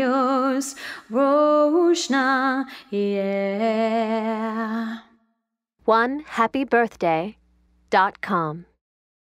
yours, Roshna, yeah. One happy birthday dot com.